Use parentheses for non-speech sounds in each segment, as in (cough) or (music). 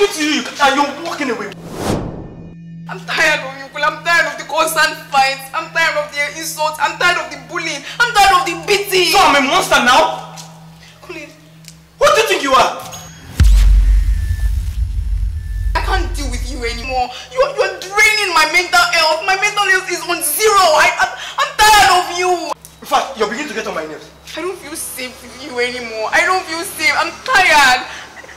talking to you and you're walking away. I'm tired of you. I'm tired of the constant fights. I'm tired of the insults. I'm tired of the bullying. I'm tired of the beating. So I'm a monster now? Kunle, Who do you think you are? I can't deal with you anymore. You're, you're draining my mental health. My mental health is on zero. I, I, I'm tired of you. In fact, you're beginning to get on my nerves. I don't feel safe with you anymore. I don't feel safe. I'm tired.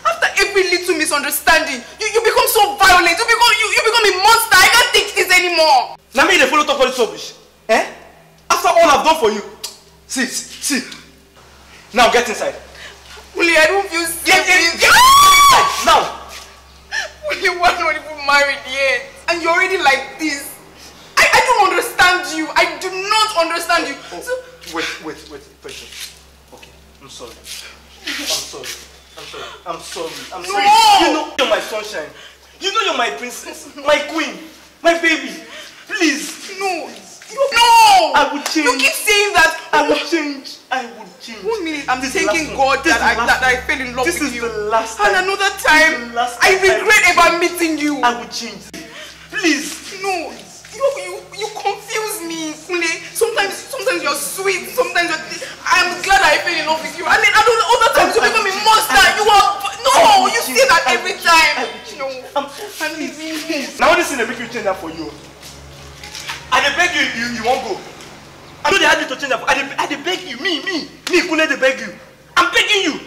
After every little misunderstanding, you, you become so violent. You become you, you become a monster. I can't take this anymore. Now me they follow talk all this rubbish. Eh? After all I've done for you. See, see. Now get inside. Willie, I don't feel safe Get. Get you. inside. Now. Willie, we're not even married yet. And you're already like this. I, I don't understand you. I do not understand you. Oh, So, wait, wait, wait, patience. Okay, I'm sorry. I'm sorry. I'm sorry. I'm sorry. I'm sorry. No! You know you're my sunshine. You know you're my princess, my queen, my baby. Please. no. No! I will change. You keep saying that. I will change. I will change. One minute, I'm This thanking. God This that is I, that I fell in love This with is you. the last time. And another This time, is I regret ever meeting you. I will change. Please. No, you you you confuse me, Kule. Sometimes sometimes you're sweet, sometimes you're. I'm glad I fell in love with you, and then other other times you I- become a I- monster. I- You are I no, you say that I every. I time. No, I'm, please. (laughs) (laughs) now this thing they make you change that for you. I dey beg you, you, you won't go. I know they had you to change that. For, I dey, I dey beg you, me, me, me, Kule, they beg you. I'm begging you.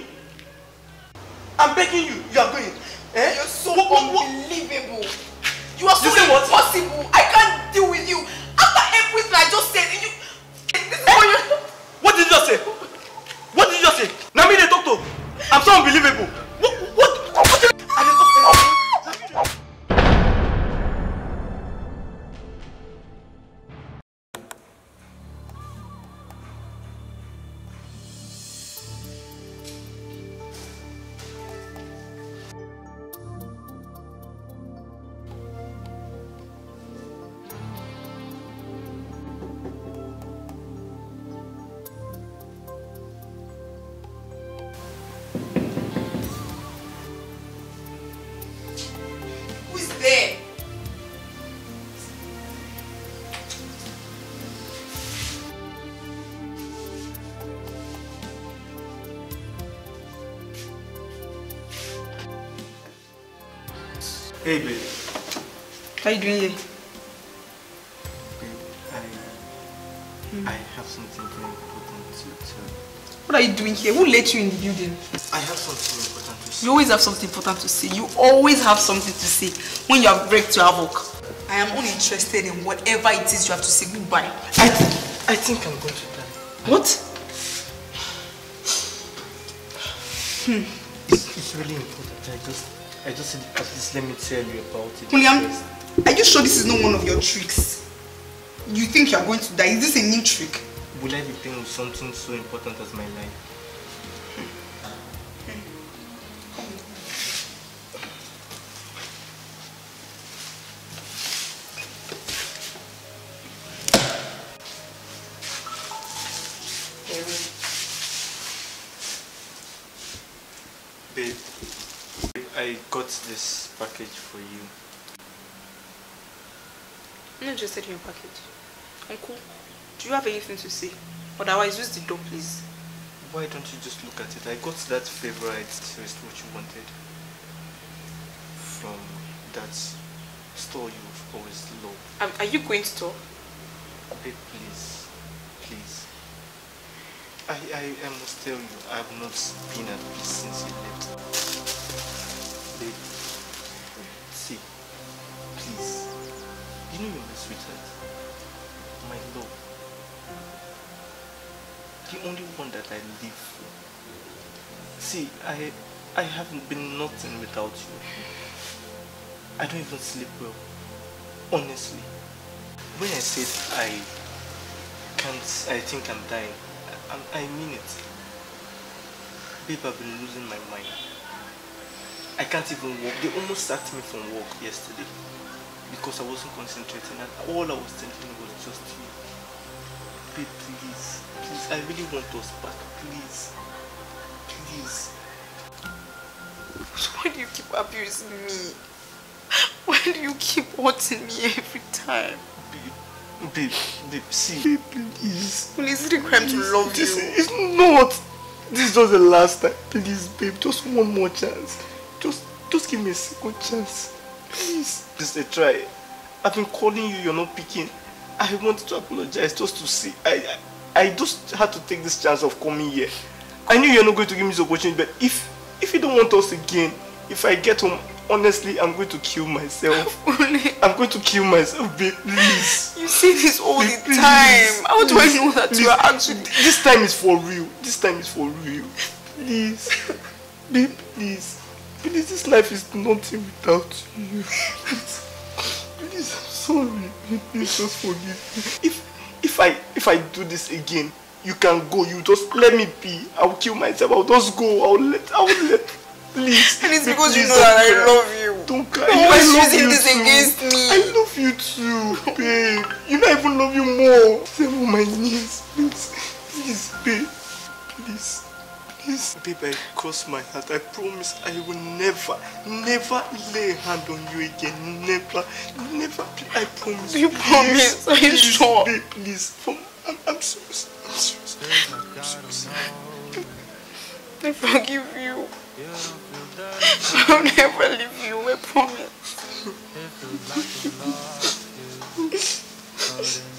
I'm begging you. You are going. Eh? You're so What- what- what- unbelievable. You are so You say what? impossible. I can't deal with you. After everything I just said, you. This is what you. What did you just say? What did you just say? Now me talk to. I'm so unbelievable. Hey, babe. How you doing here? I, hmm. I have something very important to tell you. What are you doing here? Who let you in the building? I have something important to say. You always have something important to say. You always have something to say when you have break to havoc. I am only interested in whatever it is you have to say. Goodbye. I, th- I think I'm going to die. What? Hmm. It's, it's really important. I just, I just said, at least let me tell you about it. William, are you sure this is not one of your tricks? You think you are going to die? Is this a new trick? Will I be playing with something so important as my life? Got this package for you. I'm not interested in your package. Uncle, do you have anything to say? Otherwise, use the door, please. Why don't you just look at it? I got that favorite wristwatch you wanted from that store you've always loved. Are, are you going to talk? Babe, please, please. I, I, I must tell you, I have not been at peace since you left. You know you're my sweetheart, my love. The only one that I live for. See, I, I haven't been nothing without you. I don't even sleep well, honestly. When I said I can't, I think I'm dying, I, I mean it. Babe, I've been losing my mind. I can't even walk. They almost sacked me from work yesterday because I wasn't concentrating and all I was thinking was just you. Babe, please, please, I really want us back, please, please. So (laughs) why do you keep abusing me? Why do you keep hurting me every time? Babe, babe, babe, see. Babe, please. Please, a crime to love This you? is not. This is just the last time. Please, babe, just one more chance. Just, just give me a second chance. Please. Just a try. I've been calling you, you're not picking. I wanted to apologize just to see. I, I, I just had to take this chance of coming here. I knew you're not going to give me this opportunity, but if, if you don't want us again, if I get home, honestly, I'm going to kill myself. (laughs) I'm going to kill myself, babe, please. you say this all the Please, time. How do I know that you are please. actually? This time is for real. This time is for real. Please. (laughs) Babe, please. Please, this life is nothing without you. Please, please I'm sorry. Please just forgive me. If if I if I do this again, you can go. You just let me be. I'll kill myself. I'll just go. I'll let I'll let please. And it's because you please know that I love you. Don't cry. Always love using you this too. against me. I love you too, babe. You know I even love you more. Stay on my knees, please. Please, babe. Please. Please. Babe, I cross my heart. I promise I will never, never lay a hand on you again. Never, never. I promise. You Please, promise? Are you please, sure? Babe, please. From, I'm, I'm serious. I'm serious. I'm serious. I forgive you. I'll never leave you. I promise. (laughs)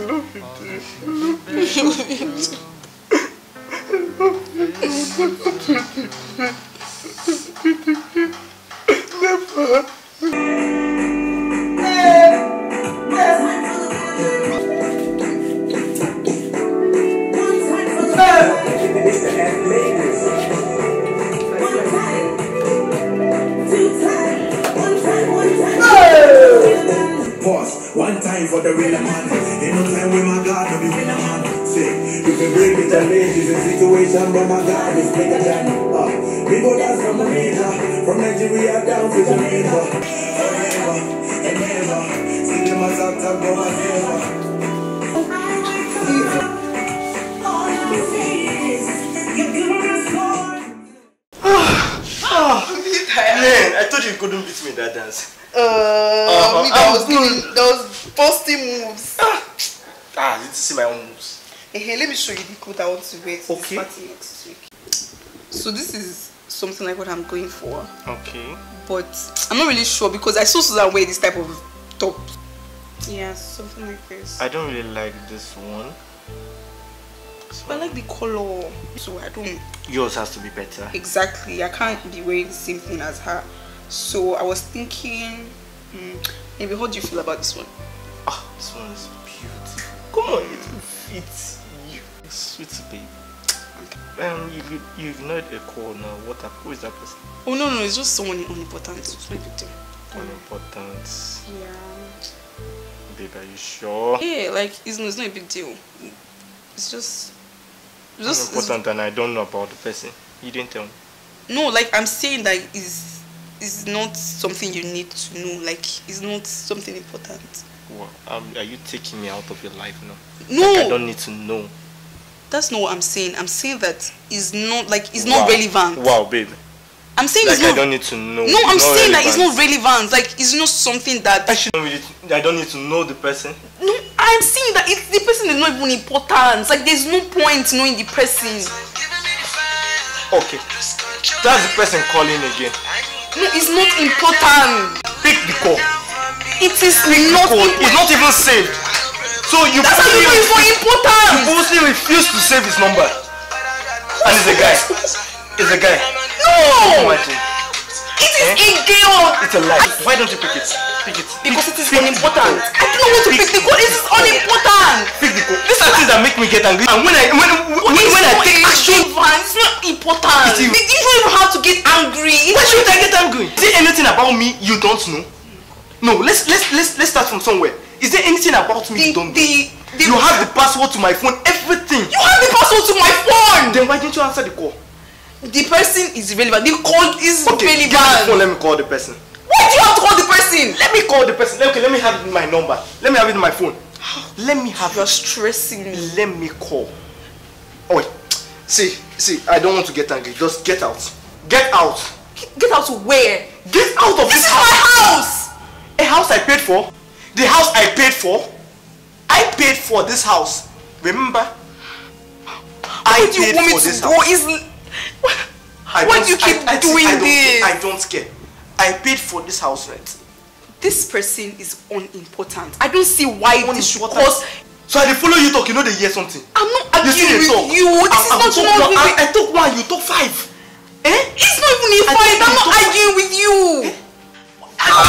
love you, dear. I love you. I love you. I love you. I love you. Never. Never. But my God is bigger than. Uh, people dance from America, from Nigeria down to Jamaica. Let me show you the coat I want to wear to Okay. this party next week. So this is something like what I'm going for, Okay. but I'm not really sure because I saw Susan wear this type of top. Yeah, something like this. I don't really like this one. But I like the color, so I don't Yours has to be better. exactly. I can't be wearing the same thing as her. So I was thinking, hmm, maybe how do you feel about this one? Ah, this one is beautiful. Come on, it will fit you. Sweet babe. Um, you, you, you ignored a call now. What? Who is that person? Oh no, no, it's just someone unimportant. It's. Unimportant. Yeah. Babe, are you sure? Yeah, like it's, it's not a big deal. It's just, it's just it's- Unimportant and I don't know about the person. You didn't tell me. no, like I'm saying that is is not something you need to know. Like it's not something important. Well, um, are you taking me out of your life now? No, Like, I don't need to know. That's not what I'm saying. I'm saying that it's not like it's not Wow. relevant. Wow, babe. I'm saying Like it's not. I don't need to know. no, I'm not saying that it's not relevant. relevant. Like it's not something that. I should. I don't need to know the person. No, I'm saying that it's the person is not even important. Like there's no point knowing the person. Okay. That's the person calling again. No, it's not important. Pick the call. It is Pick not call. It's not even saved. So you That's how you know it's not you important. mostly refuse to save his number. And it's a guy. It's a guy. No, Imagine. it is a girl. It's a lie. Why don't you pick it? Pick it. Because it is Pick unimportant. call. I don't know what to pick the call. It is unimportant. Pick the call. These are things that make me get angry. And when I when when, It's when I take action. It's not important. It is- You don't even have to get angry. why should I get angry? Is there anything about me you don't know? No. Let's let's let's let's start from somewhere. Is there anything about me The, you don't the, the, You have the password to my phone. Everything. you have the password to my phone. Then why didn't you answer the call? The person is relevant. The call is Okay, give me the phone. Let me call the person. Why do you have to call the person? Let me call the person. Okay, let me have it in my number. Let me have it in my phone. (sighs) Let me have You are it. stressing me. Let me call. Oh wait. See, see, I don't want to get angry. Just get out. Get out. Get out where? Get out of This house. this, is my house! A house I paid for? The house I paid for? I paid for this house. Remember? I Where do you want me to go? Is I Why do you keep I, I, doing I this? I don't care. I paid for this house rent. this person is unimportant. I don't see why this should cause. So I dey follow you talk, you know they hear something. I'm not arguing they talk. with you. This I'm- I'm is talk not one, one. I, I talk one, you talk five. Eh? It's not even a I think I'm not arguing with you. Have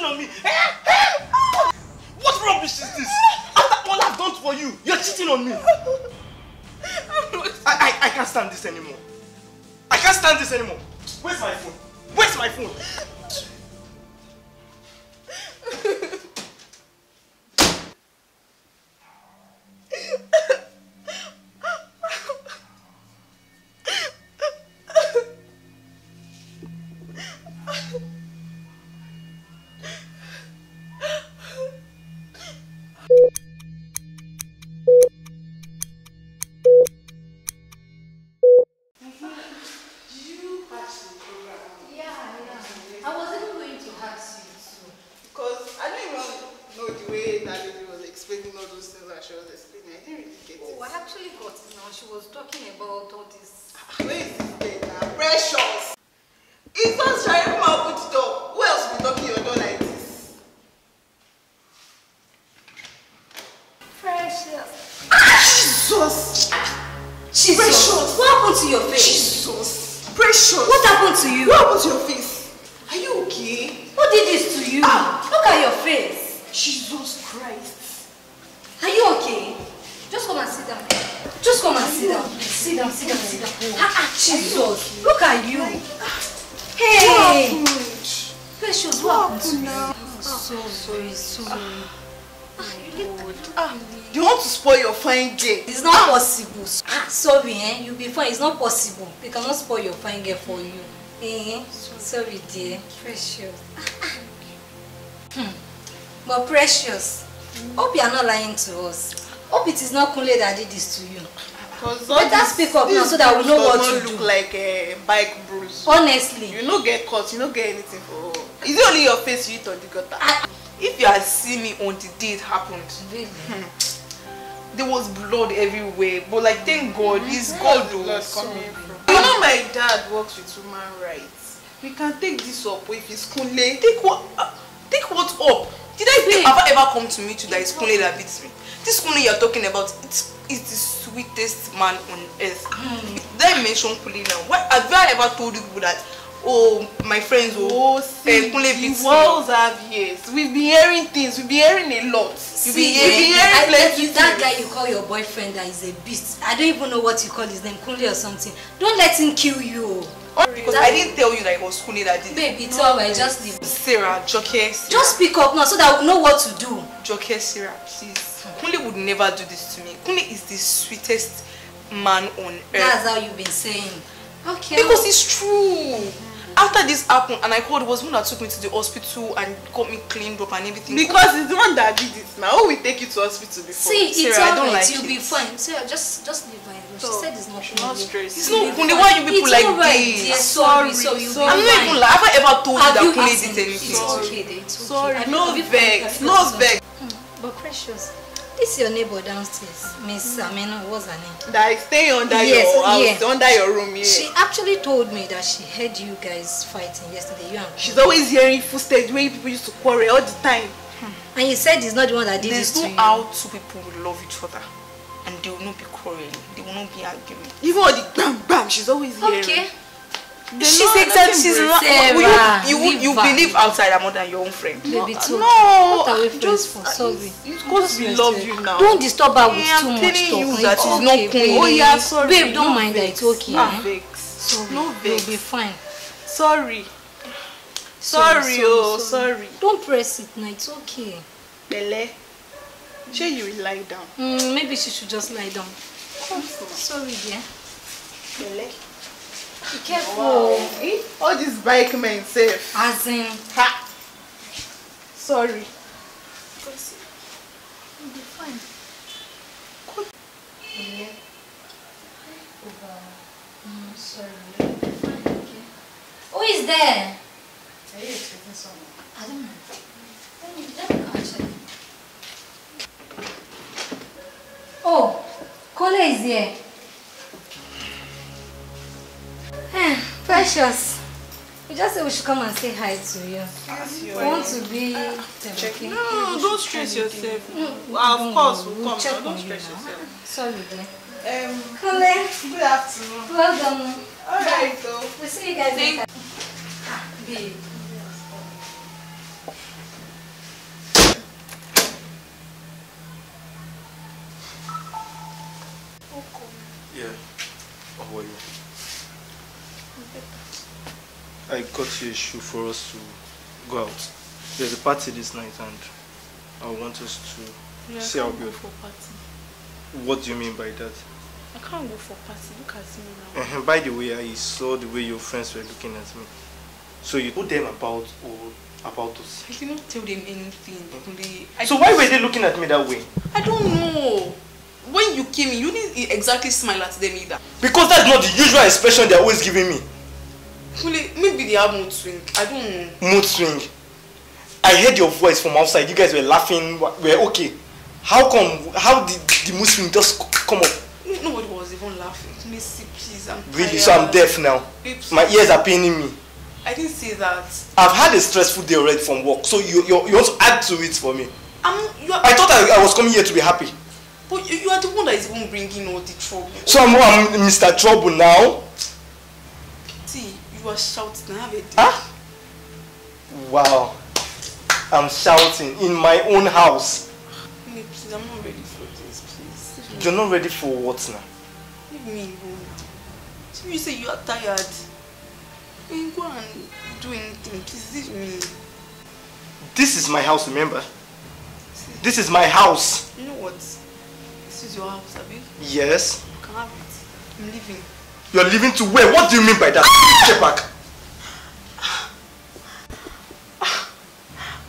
cheating on me. Eh? Eh? What rubbish is this? After all I've done for you, you are cheating on me. I, I, I can't stand this anymore. I can't stand this anymore. Where's my phone? Where's my phone? Way that lady was explaining all those things that she was explaining. I didn't really get it. Oh, I actually got it now. She was talking about all this. Where is this now? Precious! It's not to open the door. Who else will be knocking your door like this? Precious. Jesus! Jesus. Precious. What happened to your face? Jesus! Precious! What happened to you? What happened to your face? Are you okay? Who did this to you? Ah. Look at your face. Jesus Christ! Are you okay? Just come and sit down. Just come and sit down. Sit down, sit down, sit down. Ah, ah, Jesus. Look at you. Hey. Precious, what happened to you? So sorry, sorry. Ah, you want to spoil your fine day? It's not possible. Ah, sorry, eh? You'll be fine. It's not possible. We cannot spoil your fine girl for you. Eh? Sorry, dear. Precious. hmm. But Precious, hope you are not lying to us. Hope it is not Kunle that did this to you. Because Better speak up now so that we know what to look do. like a bike bruise. Honestly. You no get cut, you no get anything for. Is it only your face you eat on the gutter? I, If you had seen me on the day it happened, really? there was blood everywhere. But like, thank God, it's God though. blood coming from. You know my dad works with human rights. We can take this up if it's Kunle. Take what? Uh, take what up? Did I Babe. have I ever come to meet you that is Kunle that beats me? This Kunle you're talking about, it's, it's the sweetest man on earth. Did I mention Kunle now? What have I ever told you people that? Oh, my friends, oh, Oh, see, eh, Kunle the beats walls me. have ears. We've been hearing things. We've been hearing a lot. See, be eh, hearing- hearing I, plenty you, that guy you call your boyfriend that is a beast. I don't even know what you call his name, Kunle or something. Don't let him kill you. Because I didn't tell you that it was Kunle that did it. Baby, it's alright, just leave. Sarah, Joke, Sarah. Just speak up now so that we know what to do. Joke, Sarah, please. Kunle would never do this to me. Kunle is the sweetest man on earth. That's how you've been saying. Okay. Because it's true. After this happened and I called, it was one that took me to the hospital and got me cleaned up and everything. Because it's the one that did it now. Who will take you to hospital before? See, it's Sarah, I don't alright. like You'll be fine. Sarah, just just leave her alone. She So, said it's not she's not Kunle. It's not be Kunle. Why you people it's like alright, this? Dear, sorry, Sorry, so. I'm not even like, have I ever told you Have that you Kunle asked did anything? It's Sorry. okay, dear, it's okay. Sorry, no vex, no vex. Hmm, but precious, this your neighbor downstairs, Miss Amina, what's her name? That is staying under Yes, your house, yeah. under your room here. She actually told me that she heard you guys fighting yesterday, you and She's always hearing footsteps way people used to quarrel all the time. And you said he's not the one that did There's this to no you. how two people will love each other and they will not be quarreling. They will not be arguing. Even all the bam bam, she's always hearing. Okay. They she's know exact. nothing She's not. Sarah, You, you, you, you her. believe outside are more than your own friend. Baby, okay. No, What are we just for? uh, Sorry. Because we love you her. now. Don't disturb her with Yeah, too much talk. you that it's okay, not. Kunle. Oh yeah, sorry. Babe, don't no mind her. It's okay. No eh? Sorry. No You'll vex. be fine. Sorry. Sorry, Sorry, oh, sorry. sorry. Don't press it now. It's okay. Bele. Sure you will lie down. Mm, maybe she should just lie down. Sorry, dear. Bele. Be careful. Eh? All these bike men safe. As in, Ha! Sorry. you'll be Over. Mm, sorry. You'll be fine, okay? Who is there? Are you expecting someone? I don't know. Let me, let me go and check. Oh, Kole is here. Precious. We just said we should come and say hi to you. We want to be checking. No, don't stress yourself. Mm, Of course, we'll we'll come. check Don't you stress now. yourself. Sorry, dear. Um, Kole, good afternoon. well done. Alright, though. We'll see you guys later. Ah, babe. You a shoe for us to go out. There's a party this night and I want us to Yeah, see how can't go good. for party. What do you mean by that? I can't go for party. Look at me now. By the way, I saw the way your friends were looking at me. So you told them about all about us. I didn't tell them anything. Mm-hmm. I, So why were they looking at me that way? I don't know. When you came in, you didn't exactly smile at them either. Because that's not the usual expression they're always giving me. Really, maybe they have mood swing. I don't know. Mood swing. I heard your voice from outside. You guys were laughing. We're okay. How come? How did the mood swing just come up? Nobody was even laughing. Missy, please, I'm Really? tired. So I'm deaf now. Babes, My ears are paining me. I didn't say that. I've had a stressful day already from work. So you you, you to add to it for me? I'm. You are. I thought I, I was coming here to be happy. But you, you are the one that is even bringing all the trouble. So I'm, I'm Mr. Trouble now. See, you are shouting. Have a day. Huh? Wow. I'm shouting in my own house. Honey, please, I'm not ready for this. Please, You're not ready for what now? leave me alone. So you say you are tired. Then go and do anything. Please leave me. This is my house, remember? This is my house. You know what? This is your house, Abi. Yes. You can have it. I'm leaving. You're leaving to where? What do you mean by that? Get back.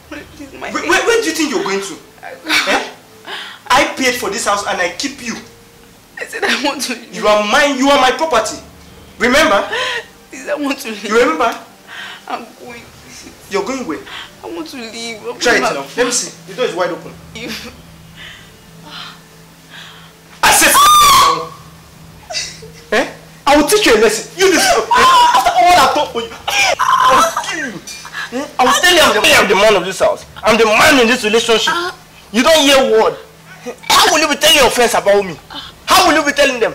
Where, where, where do you think you're going to? eh? I paid for this house and I keep you. I said I want to leave. You are mine. You are my property. Remember? Please, I want to leave. You remember? I'm going. You're going where? I want to leave. I'm Try it now. Let me see. The door is wide open. Leave. I said (laughs) eh? I will teach you a lesson. You this after all I've done for you. I will kill you. Eh? I will tell you I'm the, I'm the man of this house. I'm the man in this relationship. You don't hear word. How will you be telling your friends about me? How will you be telling them?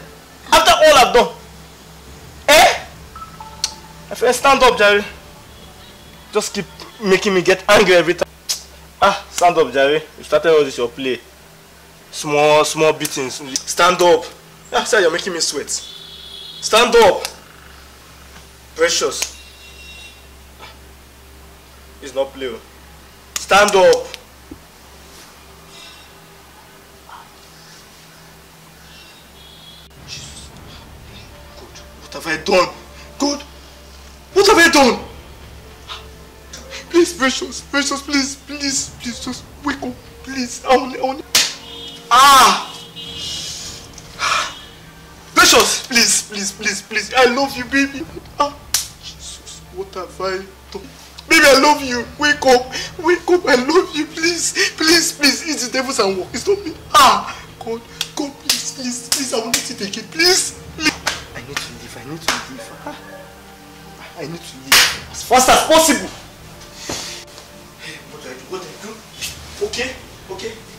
After all I've done. Eh? My friend, stand up, Jerry. Just keep making me get angry every time. Ah, stand up, Jerry. You started all this your play. Small, small beatings. Stand up. Ah, sir, you're making me sweat. Stand up. Precious. It's not oh. Stand up. Jesus. God, what have I done? God, what have I done? Please, Precious, Precious, please, please, please, just wake up, please. I want, I want. Ah! Please, please, please, please. I love you, baby. Ah, Jesus, what have I done? Baby, I love you. Wake up, wake up. I love you, please, please, please. It's the devil's and work. It's not me. Ah, God, God, please, please, please. I will not it again, please, please. I need to leave. I need to leave. Ah, I need to leave as fast as possible. What do I do? What do I do? Okay, okay.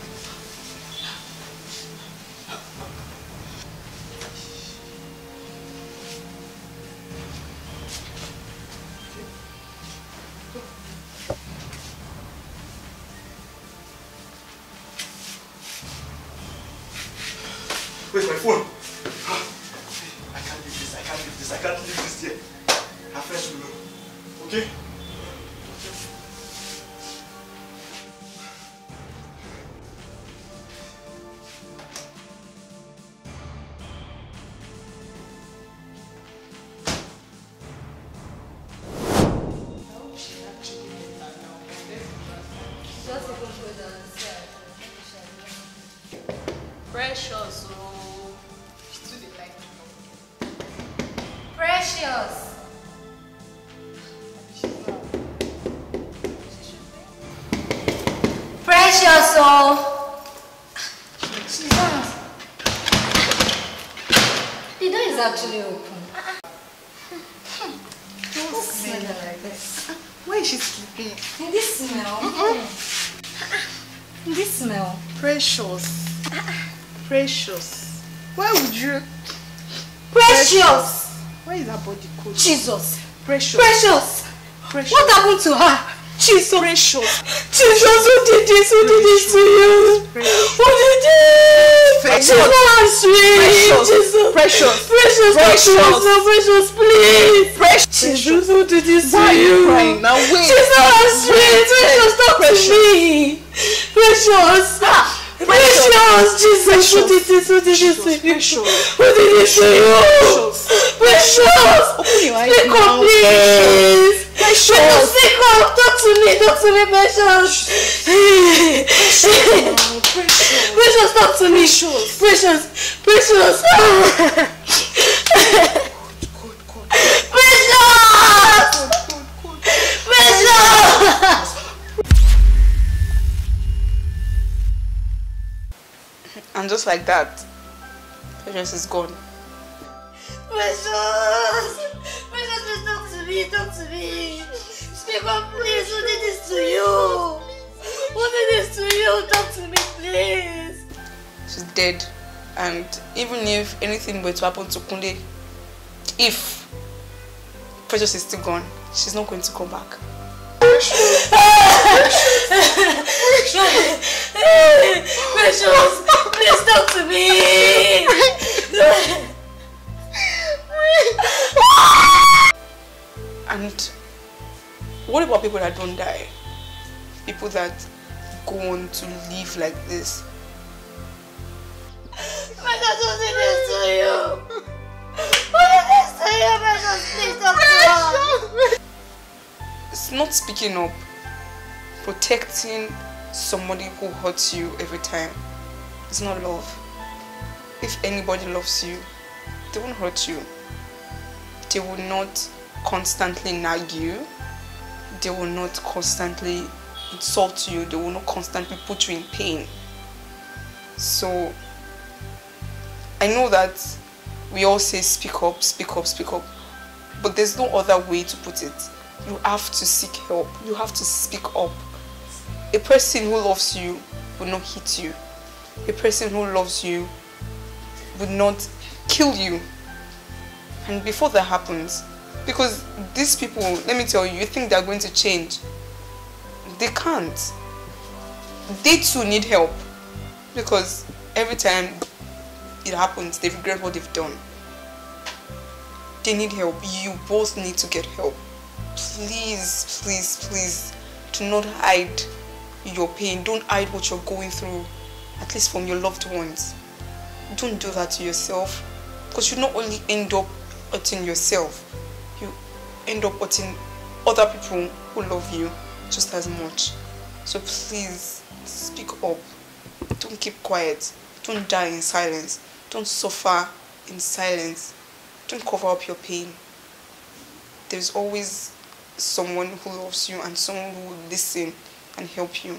Where's my phone? I can't leave this. I can't leave this. I can't leave this here. Her friends will know. Okay? Oh. Jesus. The door is actually open. Don't smell like this. Why is she sleeping? This smell. And this smell. Precious. Precious. Why would you? Precious. Why is her body cold? Jesus. Precious. Precious. Precious. What happened to her? She's so gracious. She's just so oh, didi, so oh, didi to you. Oh, didi. Precious. So sweet. Precious. Precious. Precious. Precious. No, precious, please. Precious. She's just so oh, didi to you. Now wait. She's so sweet. Precious, talk precious. to me. Precious. Ah. Precious, Jesus, who did this, who did this to you? Who did this to you? Precious, precious. Open your eyes now. Please. Precious. Precious, speak up. Talk to me. Talk to me, Precious. Precious, talk to me. Precious. Precious. Precious. Good, good. Precious. Good, good. Precious. And just like that, Precious is gone. Precious. Precious, please talk to me. Talk to me. Speak up, please. Who did this to you? Who did this to you? Talk to me, please. She's dead. And even if anything were to happen to Kunle, if Precious is still gone, she's not going to come back. Precious, (laughs) please talk to me. (laughs) And what about people that don't die? People that go on to live like this. Precious, who did this to you? Who did this to you, Precious? Please us. It's not speaking up, protecting somebody who hurts you every time. It's not love. If anybody loves you, they won't hurt you. They will not constantly nag you. They will not constantly insult you. They will not constantly put you in pain. So, I know that we all say speak up, speak up, speak up. But there's no other way to put it. You have to seek help. You have to speak up. A person who loves you will not hit you. A person who loves you would not kill you. And before that happens, because these people, let me tell you, you think they're going to change. They can't. They too need help. Because every time it happens, they regret what they've done. They need help. You both need to get help. Please, please, please, do not hide your pain. Don't hide what you're going through, at least from your loved ones. Don't do that to yourself. Because you not only end up hurting yourself, you end up hurting other people who love you just as much. So please, speak up. Don't keep quiet. Don't die in silence. Don't suffer in silence. Don't cover up your pain. There's always someone who loves you and someone who will listen and help you.